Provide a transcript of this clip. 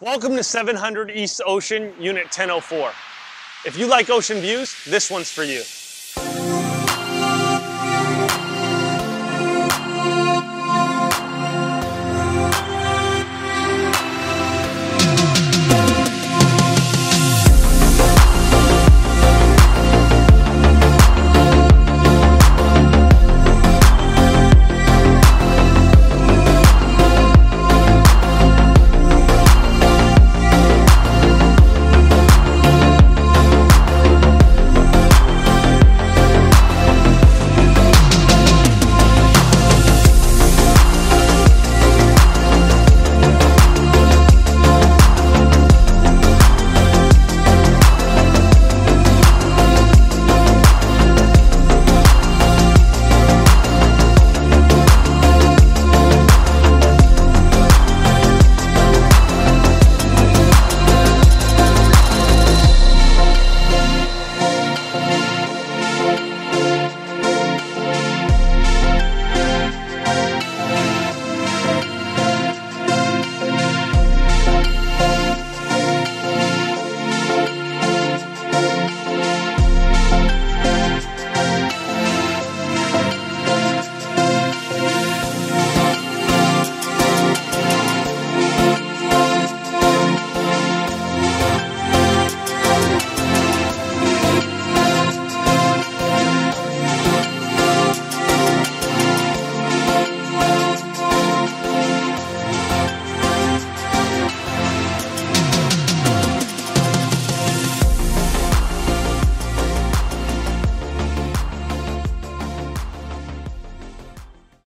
Welcome to 700 East Ocean, Unit 1004. If you like ocean views, this one's for you.